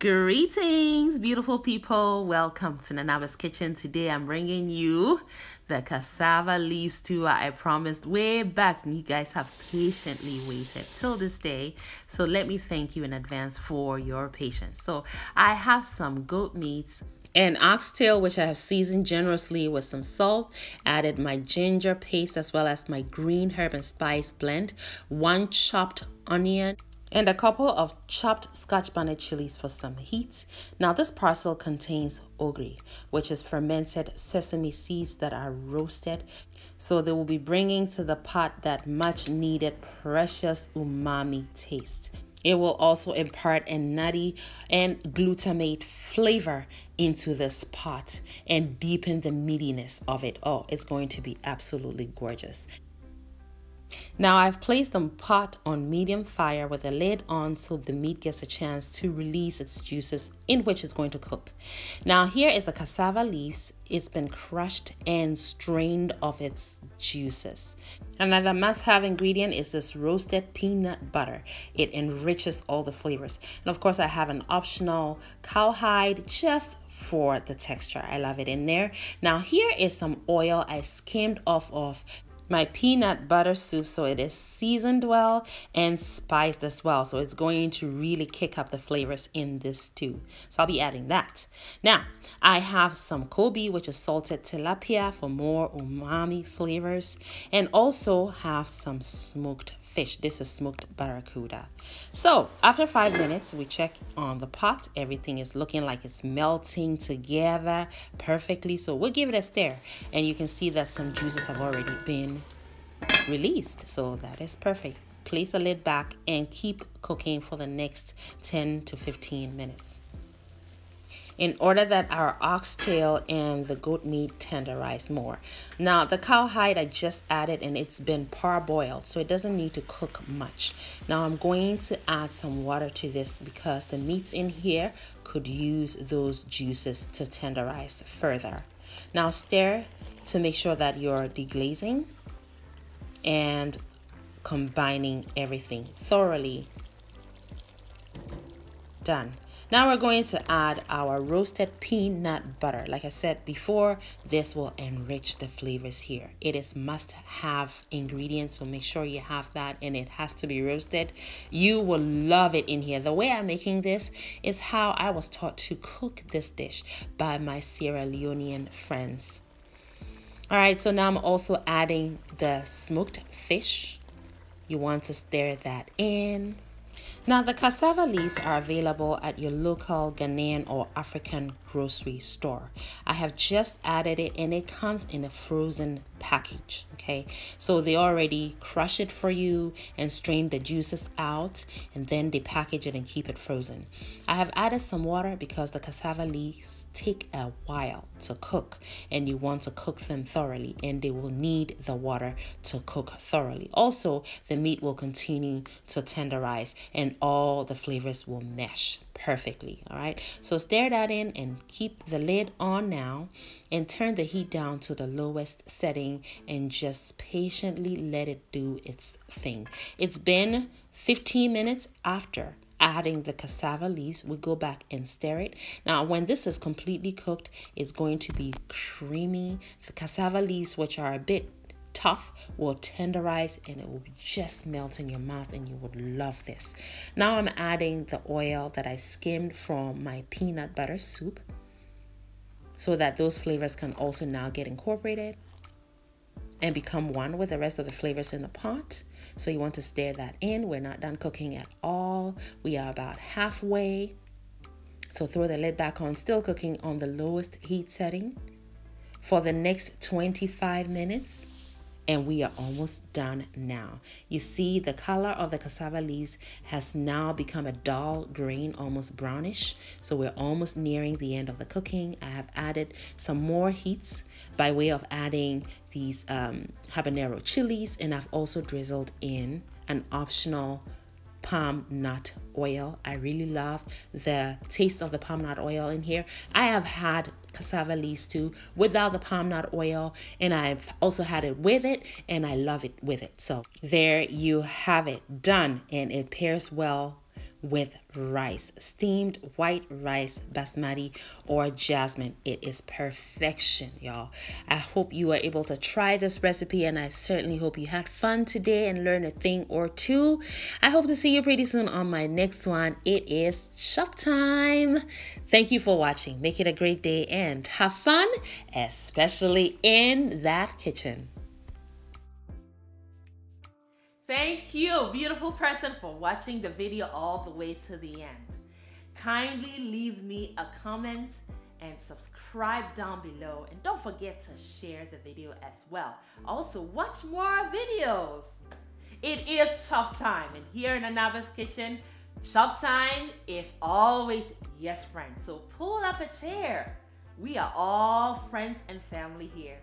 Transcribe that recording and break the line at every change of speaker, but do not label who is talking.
Greetings, beautiful people. Welcome to Nanaaba's Kitchen. Today I'm bringing you the cassava leaf stew I promised way back. And you guys have patiently waited till this day. So let me thank you in advance for your patience. So I have some goat meat and oxtail, which I have seasoned generously with some salt. Added my ginger paste as well as my green herb and spice blend. One chopped onion and a couple of chopped scotch bonnet chilies for some heat. Now this parcel contains ogiri, which is fermented sesame seeds that are roasted. So they will be bringing to the pot that much needed precious umami taste. It will also impart a nutty and glutamate flavor into this pot and deepen the meatiness of it. Oh, it's going to be absolutely gorgeous. Now I've placed the pot on medium fire with the lid on so the meat gets a chance to release its juices in which it's going to cook. Now here is the cassava leaves. It's been crushed and strained of its juices. Another must-have ingredient is this roasted peanut butter. It enriches all the flavors. And of course I have an optional cowhide just for the texture. I love it in there. Now here is some oil I skimmed off of my peanut butter soup so it is seasoned well and spiced as well. So it's going to really kick up the flavors in this stew so I'll be adding that. Now I have some koobi which is salted tilapia for more umami flavors and also have some smoked fish this is smoked barracuda so after five minutes we check on the pot everything is looking like it's melting together perfectly so we'll give it a stir and you can see that some juices have already been released. So that is perfect. Place the lid back and keep cooking for the next 10 to 15 minutes. In order that our oxtail and the goat meat tenderize more. Now the cowhide I just added and it's been parboiled so it doesn't need to cook much. Now I'm going to add some water to this because the meats in here could use those juices to tenderize further. Now stir to make sure that you're deglazing and combining everything thoroughly. Done. Now we're going to add our roasted peanut butter. Like I said before, this will enrich the flavors here. It is must have ingredients, so make sure you have that and it has to be roasted. You will love it in here. The way I'm making this is how I was taught to cook this dish by my Sierra Leonean friends. All right, so now I'm also adding the smoked fish. You want to stir that in. Now the cassava leaves are available at your local Ghanaian or African grocery store. I have just added it and it comes in a frozen package okay so they already crush it for you and strain the juices out and then they package it and keep it frozen i have added some water because the cassava leaves take a while to cook and you want to cook them thoroughly and they will need the water to cook thoroughly also the meat will continue to tenderize and all the flavors will mesh perfectly. All right. So stir that in and keep the lid on now and turn the heat down to the lowest setting and just patiently let it do its thing. It's been 15 minutes after adding the cassava leaves we go back and stir it now when this is completely cooked it's going to be creamy the cassava leaves which are a bit tough will tenderize and it will just melt in your mouth and you would love this. Now I'm adding the oil that I skimmed from my peanut butter soup so that those flavors can also now get incorporated and become one with the rest of the flavors in the pot. So you want to stir that in. We're not done cooking at all. We are about halfway. So throw the lid back on, still cooking on the lowest heat setting for the next 25 minutes and we are almost done now. You see the color of the cassava leaves has now become a dull green, almost brownish. So we're almost nearing the end of the cooking. I have added some more heats by way of adding these um, habanero chilies and I've also drizzled in an optional palm nut oil. I really love the taste of the palm nut oil in here. I have had cassava leaves too without the palm nut oil and I've also had it with it and I love it with it. So there you have it done and it pairs well with rice, steamed white rice, basmati, or jasmine. It is perfection, y'all. I hope you are able to try this recipe, and I certainly hope you had fun today and learned a thing or two. I hope to see you pretty soon on my next one. It is shop time. Thank you for watching. Make it a great day and have fun, especially in that kitchen. Thank you, beautiful person, for watching the video all the way to the end. Kindly leave me a comment and subscribe down below. And don't forget to share the video as well. Also, watch more videos. It is chop time, and here in Nanaaba's kitchen, chop time is always yes, friends. So pull up a chair. We are all friends and family here.